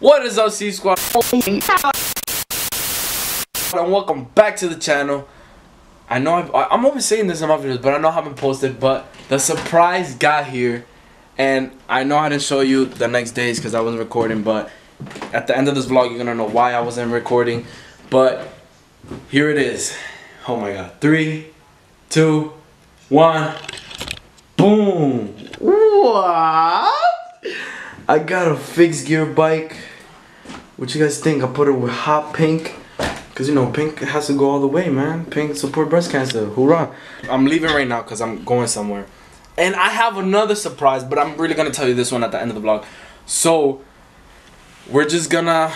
What is up, C Squad? And welcome back to the channel. I know I've, I'm always saying this in my videos, but I know I haven't posted. But the surprise got here, and I know I didn't show you the next days because I wasn't recording. But at the end of this vlog, you're gonna know why I wasn't recording. But here it is. Oh my God! Three, two, one, boom! What? I got a fixed gear bike. What you guys think? I put it with hot pink. Cause you know pink has to go all the way, man. Pink support breast cancer. Hoorah! I'm leaving right now cause I'm going somewhere. And I have another surprise, but I'm really gonna tell you this one at the end of the vlog. So we're just gonna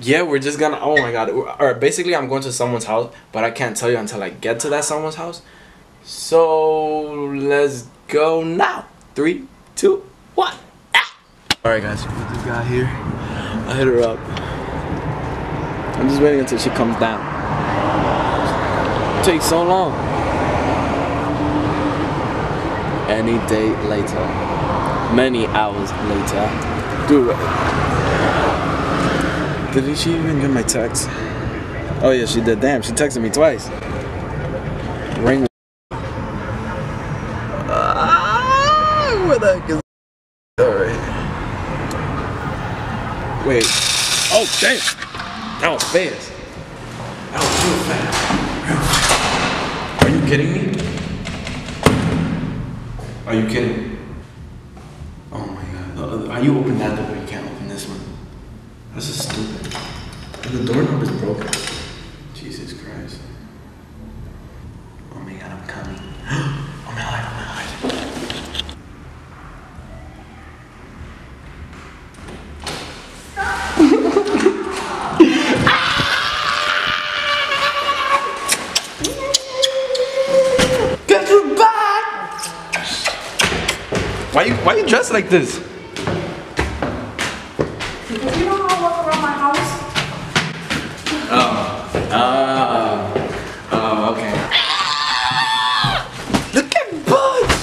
yeah, we're just gonna oh my god. Or basically I'm going to someone's house, but I can't tell you until I get to that someone's house. So let's go now. Three, two, one. Alright guys, we just got here. I hit her up. I'm just waiting until she comes down. It takes so long. Any day later. Many hours later. Dude. Did she even get my text? Oh yeah, she did. Damn, she texted me twice. Ring. Ah, where the heck is Alright. Wait. Oh, damn. That was fast. That was real fast. Are you kidding me? Are you kidding? Oh my god. Other, you open that door, you can't open this one. This is stupid. And the doorknob is broken. Why you why you dressed like this? Because you know how I walk around my house? Oh, oh, oh okay. Look at Budge!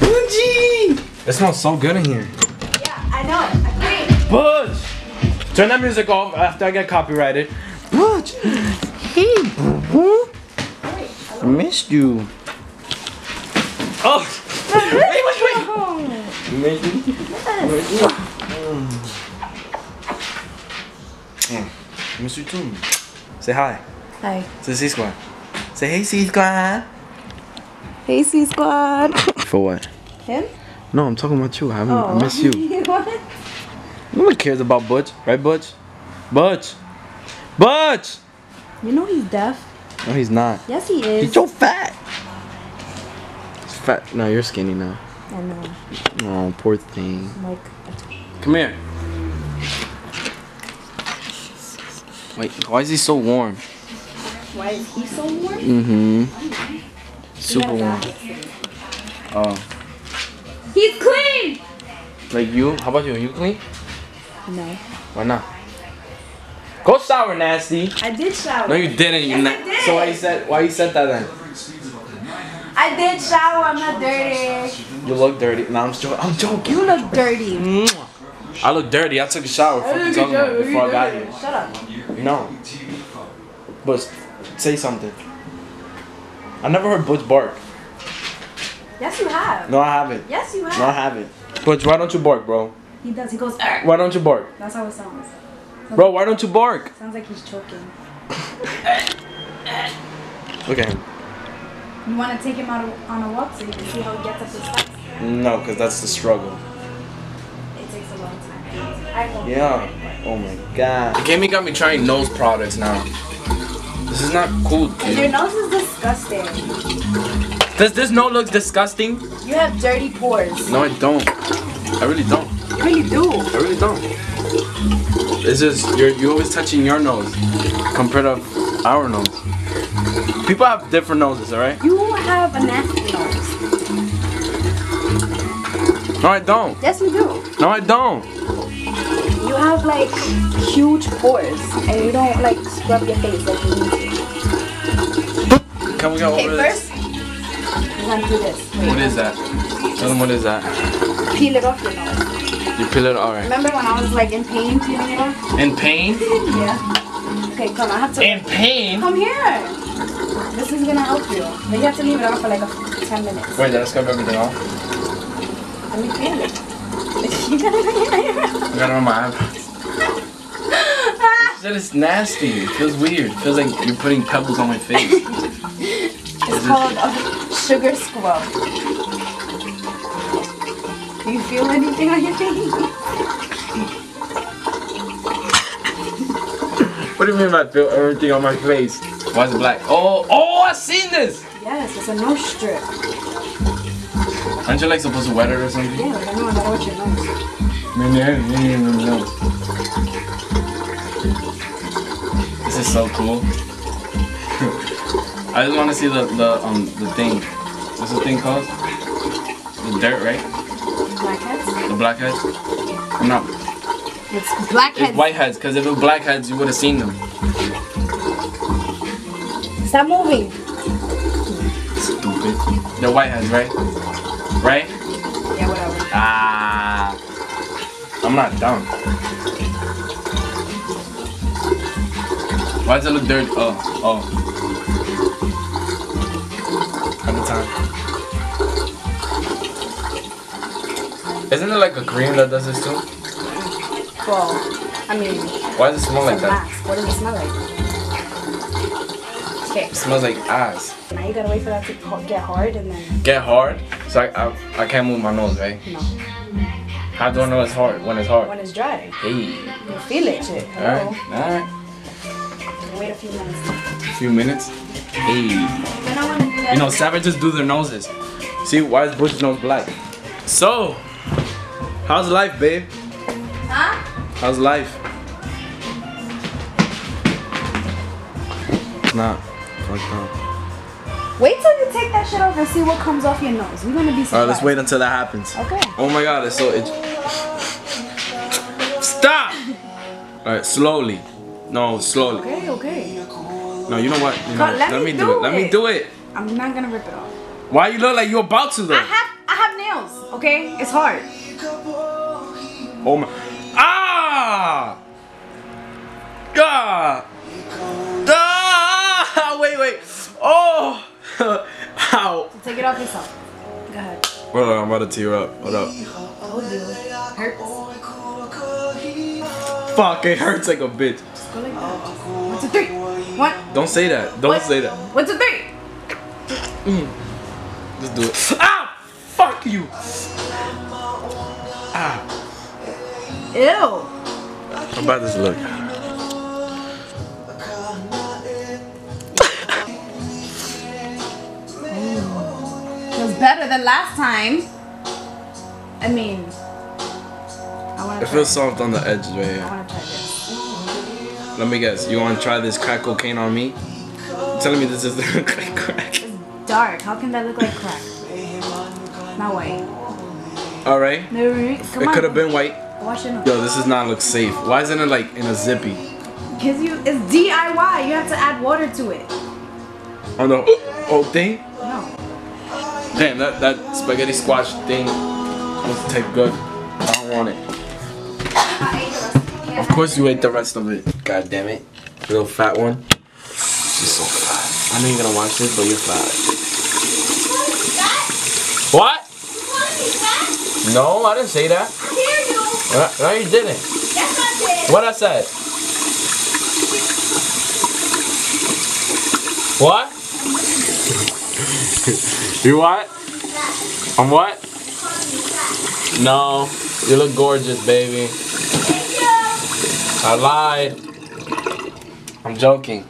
Budgie! It smells so good in here. Yeah, I know. I agree. Budge! Turn that music off after I get copyrighted. Budge! Hey, boo I missed you. Oh! wait, wait, wait! Missed you? Mm. Miss you. Say hi. Hi. To C Squad. Say hey C Squad. Hey, C Squad. For what? Him? No, I'm talking about you. I, haven't- I miss you. what? No one cares about Butch, right, Butch? Butch! Butch! You know he's deaf. No, he's not. Yes, he is. He's so fat. He's fat. No, you're skinny now. I know. Oh, poor thing. Like, Come here. Wait, why is he so warm? why is he so warm? Mm-hmm. Super warm. Oh. He's clean! Like you? How about you? Are you clean? No. Why not? Go shower, nasty. I did shower. No, you didn't. You Yes, na- I did. So why you said why you said that then? I did shower. I'm not dirty. You look dirty. No, I'm joking. I'm joking. You look dirty. I look dirty. I took a shower I fucking talking about before I got here. Shut up. No. But say something. I never heard Butch bark. Yes, you have. No, I haven't. Yes, you have. No, I haven't. Butch, why don't you bark, bro? He does. He goes. Why don't you bark? That's how it sounds. Bro, why don't you bark? Sounds like he's choking. okay. You want to take him out on a walk so you can see how he gets up the steps? No, because that's the struggle. It takes a long time. I won't. Yeah. Oh my god. The gaming got me trying nose products now. This is not cool, Your nose is disgusting. Does this nose look disgusting? You have dirty pores. No, I don't. I really don't. You really do. I really don't. It's just you're you always touching your nose compared to our nose. People have different noses, alright? You have a nasty nose. No, I don't. Yes, you do. No, I don't. You have like huge pores, and you don't like scrub your face like you need to. Can we go Okay, over this? first we're gonna do this. Wait, What is that? Tell them what is that. Peel it off your nose. You peel it. All right. Remember when I was like in pain peeling it off? In pain? Yeah. Okay, come. I have to. In pain? Come here. This is gonna help you. But you have to leave it on for like a, 10 minutes. Wait, I scrub everything off? Let me feel it. you gotta I got it on my eyebrows. That is nasty. It feels weird. It feels like you're putting pebbles on my face. It's called a sugar scrub. Do you feel anything on your face? What do you mean by feel everything on my face? Why is it black? Oh, oh, I seen this. Yes, it's a nose strip. Aren't you like supposed to wet it or something? Yeah, I know I gotta watch your nose. Man, yeah, yeah, yeah, yeah, yeah. This is so cool. I just want to see the the um the thing. What's the thing called? The dirt, right? Blackheads? The blackheads. I'm not. It's blackheads. It's whiteheads, because if it was blackheads, you would have seen them. Stop moving. Stupid. They're whiteheads, right? Right? Yeah, whatever. Ah. I'm not dumb. Why does it look dirty? Oh, oh. At the time. Isn't it like a cream that does this too? Well, I mean, Why does it smell like that? What does it smell like? Okay, It smells like ass. now you gotta wait for that to get hard and then, Get hard, so I, I, I can't move my nose, right? no. How do I know it's hard when it's hard? When it's dry, Hey. you feel it, shit. Alright, Hello. alright. Wait a few minutes. A few minutes. Hey. Then I do that. You know, savages do their noses. See, why is Bush's nose black? So, how's life, babe? Huh? How's life? Nah, fuck no. Wait till you take that shit off and see what comes off your nose. We're gonna be surprised. Alright, let's wait until that happens. Okay. Oh my god, it's so itchy. Stop! Alright, slowly. No, slowly. Okay, okay. No, you know what? You know, But let me do, do it. Let me do it. I'm not gonna rip it off. Why you look like you're about to though? I have I have nails, okay? It's hard. Oh my. Ah! God! Ah! Wait, wait. Oh! Ow. Take it off yourself. Go ahead. Hold on, I'm about to tear up. Hold up. Told you. Hurts. Fuck, it hurts like a bitch. Just go like that. One, two, three. One. Don't say that. Don't What? say that. One, two, three. Just do it. Ah! Fuck you! Ah. Ew. How about this look? Better than last time. I mean, I wanna It try. feels soft on the edges right I wanna try this. Let me guess. You want to try this crack cocaine on me? You telling me this is crack crack? Dark. How can that look like crack? Not white. All right. No, come It could have been white. It. Yo, this does not look safe. Why isn't it like in a zippy? Cause you, it's DIY. You have to add water to it. On the oh, oh, whole thing? Damn, that, that spaghetti squash thing was taste good. I don't want it. I. Of course you ate the rest of it. God damn it. Little fat one. So fat. I know you're gonna watch this, but you're fat. What? No, I didn't say that. Uh, No, you didn't. What I said? What? You what? I'm what? No, you look gorgeous, baby. I lied. I'm joking.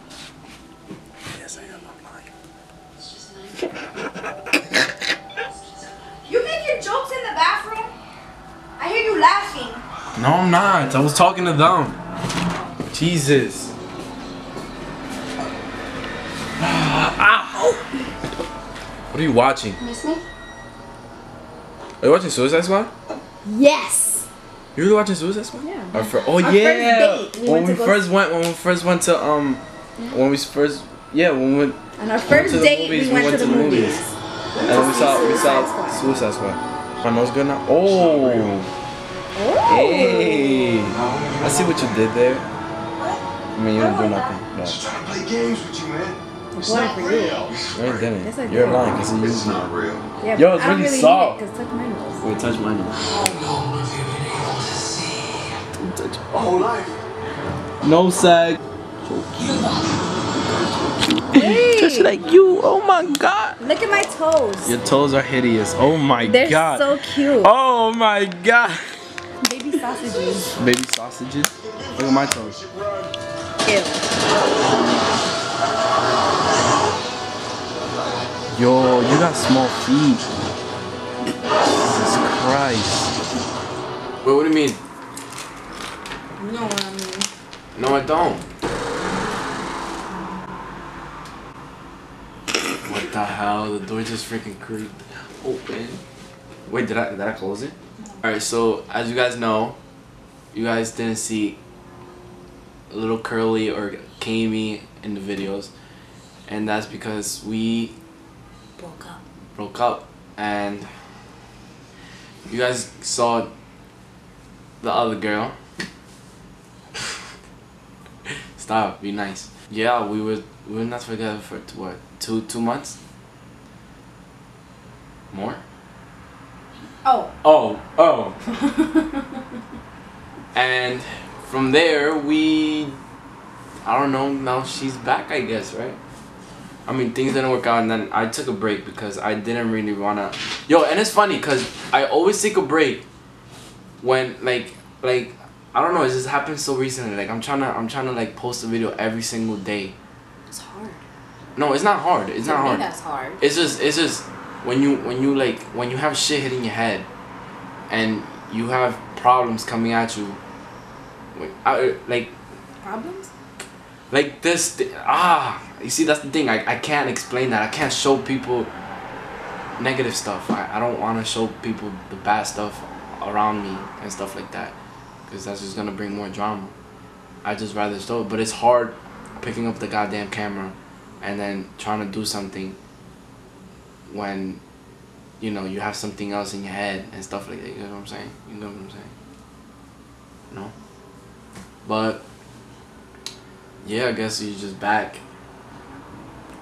Yes, I am. I'm lying. You make your jokes in the bathroom? I hear you laughing. No, I'm not. I was talking to them. Jesus. What are you watching? Miss me? Are you watching Suicide Squad? Yes. You really watching Suicide Squad? Yeah. Our fir- oh Our yeah. first date, we when went we to go- first went, when we first went to um, when we first yeah, when we went On our first to the date, movies, we went, to the movies. and we saw we saw Suicide Squad. Suicide Squad. My nose good now. Oh. Hey, I see what you did there. I mean, you didn't do nothing. No, Just trying to play games with you, man. It's What not you? real. no you didn't. Yes, I You're did. lying because you used It's not real. Yeah, Yo, it's I really really soft. Need it 'cause touch my nose. Wait, touch mine. My whole life. No sag. Hey. Just like you. Oh my god. Look at my toes. Your toes are hideous. Oh my god. They're so cute. Oh my god. Baby sausages. Baby sausages. Look at my toes. Ew. Yo, you got small feet. Jesus Christ. Wait, what do you mean? You know what I mean. No, I don't. What the hell? The door just freaking creaked open. Wait, did I did I close it? Alright, so as you guys know, you guys didn't see a little curly or Kami in the videos. And that's because we Broke up. broke up and you guys saw the other girl. Stop, be nice. Yeah, we were we were not together for what two two months. More? Oh. Oh, oh. and from there we I don't know, now she's back I guess, right? I mean things didn't work out and then I took a break because I didn't really wanna Yo, and it's funny cause I always take a break when like like I don't know, it just happened so recently. Like I'm trying to I'm trying to like post a video every single day. It's hard. No, it's not hard. It's not hard. That's hard. It's just it's just when you when you like when you have shit hitting your head, and you have problems coming at you. I, like Problems? Like this th- ah you see that's the thing I, I can't explain that I can't show people negative stuff. I, I don't want to show people the bad stuff around me and stuff like that because that's just gonna bring more drama. I just rather show it but it's hard picking up the goddamn camera and then trying to do something when you know you have something else in your head and stuff like that you know what I'm saying? You know what I'm saying? No? But yeah, I guess she's just back.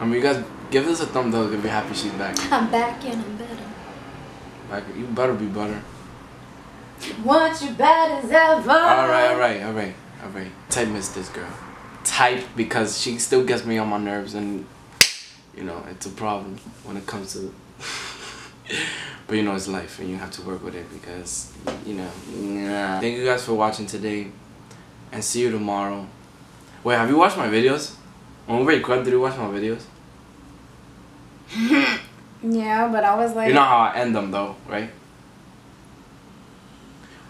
I mean, you guys give us a thumbs up if you're happy she's back. I'm back and I'm better. Back, you better be better. Want you bad as ever. All right, all right, all right, all right. Type miss this girl. Type because she still gets me on my nerves, and you know it's a problem when it comes to. but you know it's life, and you have to work with it because you know. Nah. Thank you guys for watching today, and see you tomorrow. Wait, have you watched my videos? When we record, did you watch my videos? Yeah, but I was like. You know how I end them though, right?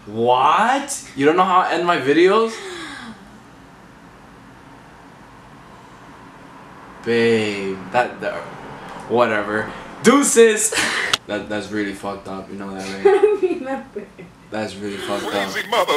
What? You don't know how I end my videos? Babe, that, that whatever. Deuces. that that's really fucked up. You know that, right? remember. That's really fucked up. Crazy mother.